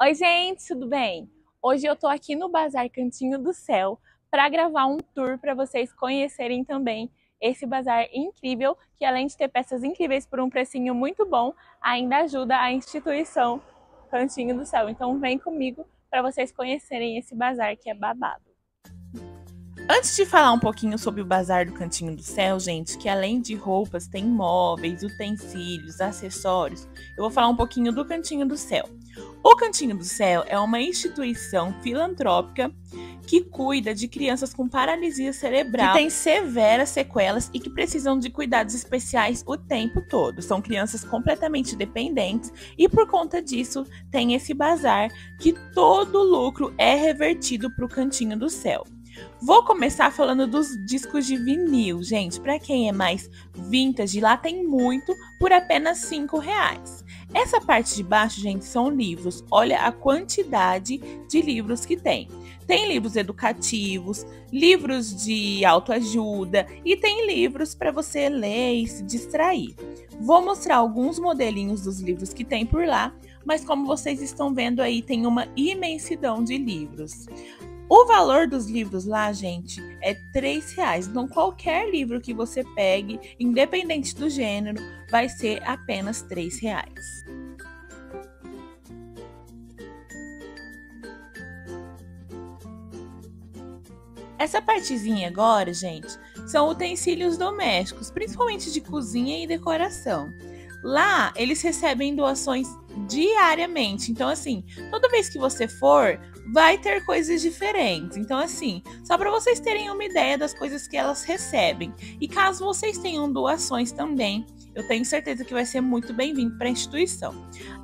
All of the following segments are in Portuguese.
Oi, gente, tudo bem? Hoje eu tô aqui no Bazar Cantinho do Céu para gravar um tour para vocês conhecerem também esse bazar incrível, que além de ter peças incríveis por um precinho muito bom, ainda ajuda a instituição Cantinho do Céu. Então vem comigo para vocês conhecerem esse bazar que é babado. Antes de falar um pouquinho sobre o Bazar do Cantinho do Céu, gente, que além de roupas, tem móveis, utensílios, acessórios, eu vou falar um pouquinho do Cantinho do Céu. O Cantinho do Céu é uma instituição filantrópica que cuida de crianças com paralisia cerebral, que têm severas sequelas e que precisam de cuidados especiais o tempo todo. São crianças completamente dependentes e por conta disso tem esse bazar que todo lucro é revertido para o Cantinho do Céu. Vou começar falando dos discos de vinil, gente. Para quem é mais vintage, lá tem muito por apenas cinco reais. Essa parte de baixo, gente, são livros. Olha a quantidade de livros que tem. Tem livros educativos, livros de autoajuda e tem livros para você ler e se distrair. Vou mostrar alguns modelinhos dos livros que tem por lá, mas como vocês estão vendo aí, tem uma imensidão de livros. O valor dos livros lá, gente, é três reais. Então, qualquer livro que você pegue, independente do gênero, vai ser apenas três reais. Essa partezinha agora, gente, são utensílios domésticos, principalmente de cozinha e decoração. Lá, eles recebem doações diariamente. Então, assim, toda vez que você for, vai ter coisas diferentes. Então, assim, só para vocês terem uma ideia das coisas que elas recebem. E caso vocês tenham doações também, eu tenho certeza que vai ser muito bem-vindo para a instituição.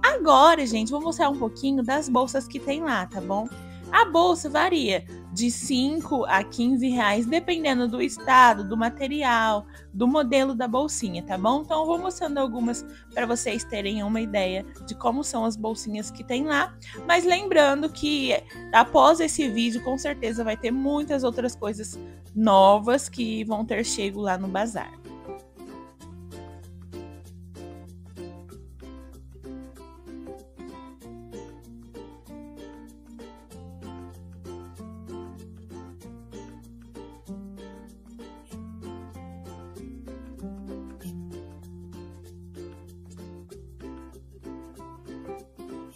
Agora, gente, vou mostrar um pouquinho das bolsas que tem lá, tá bom? A bolsa varia de 5 a 15 reais, dependendo do estado, do material, do modelo da bolsinha, tá bom? Então eu vou mostrando algumas para vocês terem uma ideia de como são as bolsinhas que tem lá. Mas lembrando que após esse vídeo, com certeza vai ter muitas outras coisas novas que vão ter chego lá no bazar.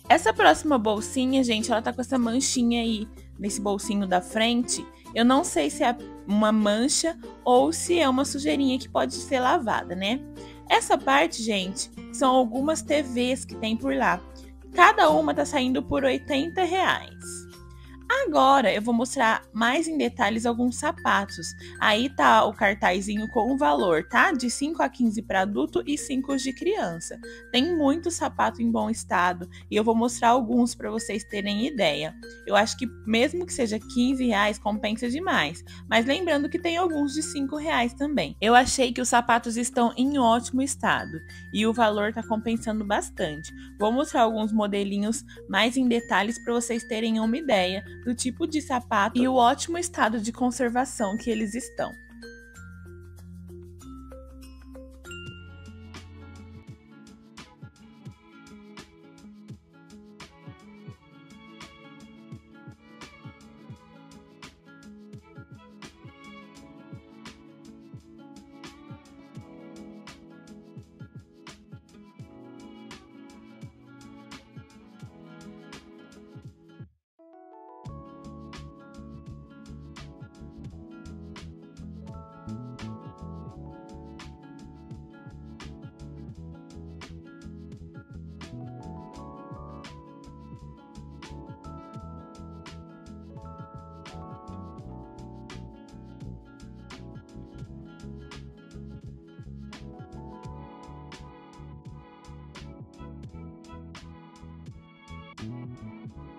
Essa próxima bolsinha, gente, ela tá com essa manchinha aí nesse bolsinho da frente. Eu não sei se é uma mancha ou se é uma sujeirinha que pode ser lavada, né? Essa parte, gente, são algumas TVs que tem por lá. Cada uma tá saindo por 80 reais. Agora eu vou mostrar mais em detalhes alguns sapatos. Aí tá o cartazinho com o valor, tá? De 5 a 15 para adulto e 5 de criança. Tem muito sapato em bom estado e eu vou mostrar alguns para vocês terem ideia. Eu acho que mesmo que seja 15 reais, compensa demais. Mas lembrando que tem alguns de 5 reais também. Eu achei que os sapatos estão em ótimo estado e o valor tá compensando bastante. Vou mostrar alguns modelinhos mais em detalhes para vocês terem uma ideia do tipo de sapato e o ótimo estado de conservação que eles estão.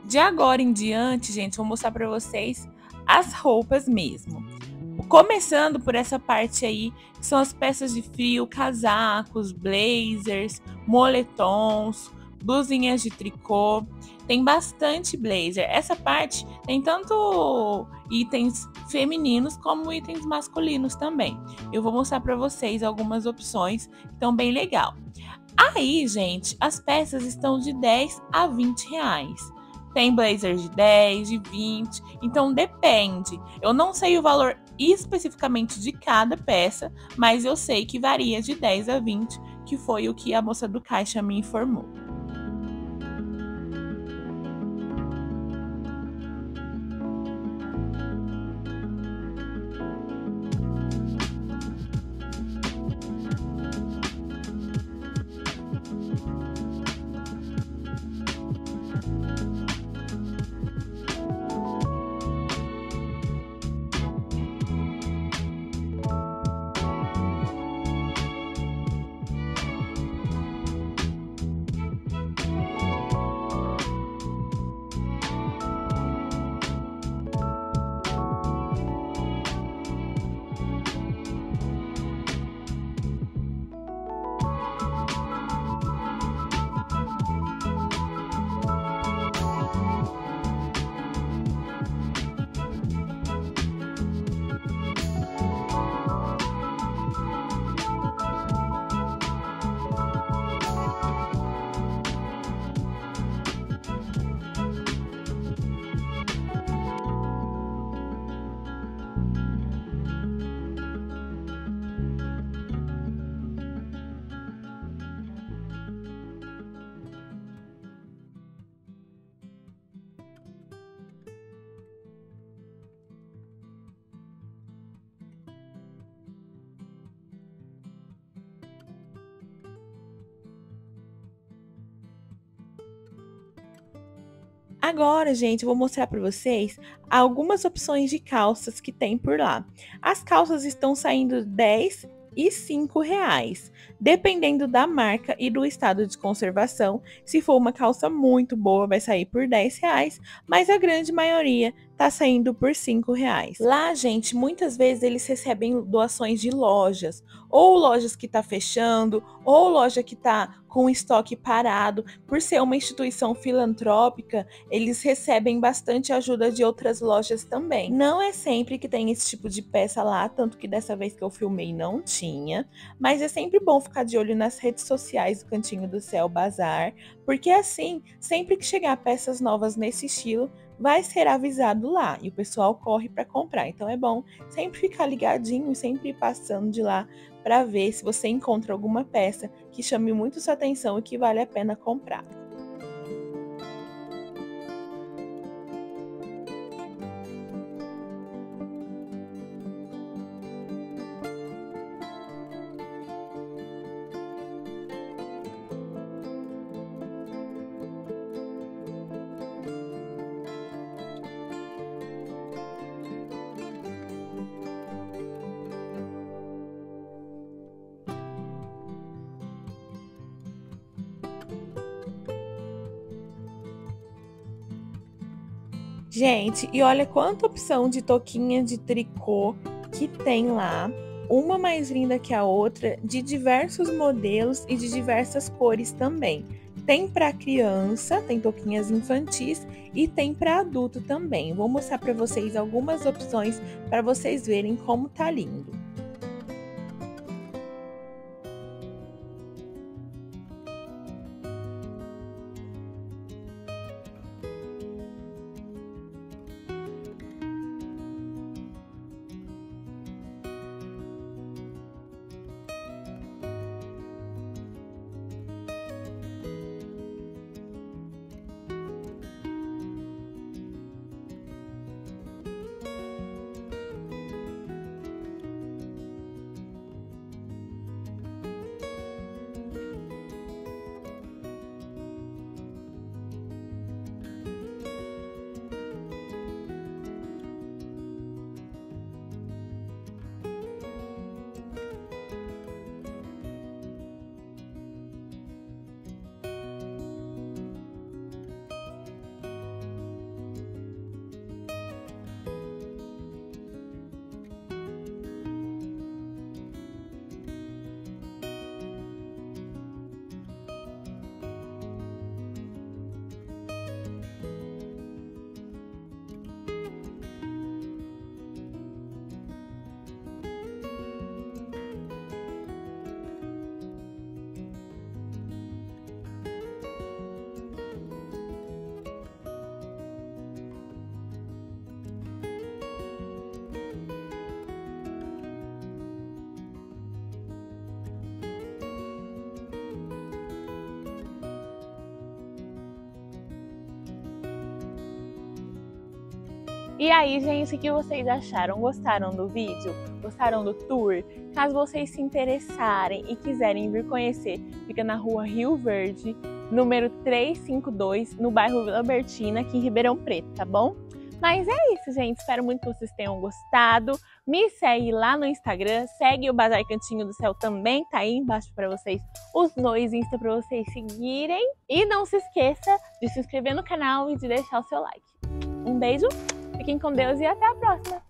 De agora em diante, gente, vou mostrar para vocês as roupas mesmo. Começando por essa parte aí, que são as peças de frio, casacos, blazers, moletons, blusinhas de tricô. Tem bastante blazer. Essa parte tem tanto itens femininos como itens masculinos também. Eu vou mostrar para vocês algumas opções que estão bem legal. Aí, gente, as peças estão de 10 a 20 reais. Tem blazer de 10, de 20, então depende. Eu não sei o valor especificamente de cada peça, mas eu sei que varia de 10 a 20, que foi o que a moça do caixa me informou. Agora, gente, eu vou mostrar para vocês algumas opções de calças que tem por lá. As calças estão saindo 10 e 5 reais, dependendo da marca e do estado de conservação. Se for uma calça muito boa, vai sair por 10 reais, mas a grande maioria tá saindo por 5 reais. Lá, gente, muitas vezes eles recebem doações de lojas, ou lojas que tá fechando, ou loja que tá com estoque parado. Por ser uma instituição filantrópica, eles recebem bastante ajuda de outras lojas também. Não é sempre que tem esse tipo de peça lá, tanto que dessa vez que eu filmei não tinha, mas é sempre bom ficar de olho nas redes sociais do Cantinho do Céu Bazar, porque assim, sempre que chegar peças novas nesse estilo, vai ser avisado lá e o pessoal corre para comprar. Então é bom sempre ficar ligadinho sempre passando de lá para ver se você encontra alguma peça que chame muito sua atenção e que vale a pena comprar. Gente, e olha quanta opção de toquinha de tricô que tem lá. Uma mais linda que a outra, de diversos modelos e de diversas cores também. Tem para criança, tem toquinhas infantis e tem para adulto também. Vou mostrar para vocês algumas opções para vocês verem como tá lindo. E aí, gente, o que vocês acharam? Gostaram do vídeo? Gostaram do tour? Caso vocês se interessarem e quiserem vir conhecer, fica na rua Rio Verde, número 352, no bairro Vila Bertina, aqui em Ribeirão Preto, tá bom? Mas é isso, gente. Espero muito que vocês tenham gostado. Me segue lá no Instagram, segue o Bazar Cantinho do Céu também, tá aí embaixo para vocês os dois Insta para vocês seguirem. E não se esqueça de se inscrever no canal e de deixar o seu like. Um beijo, fiquem com Deus e até a próxima!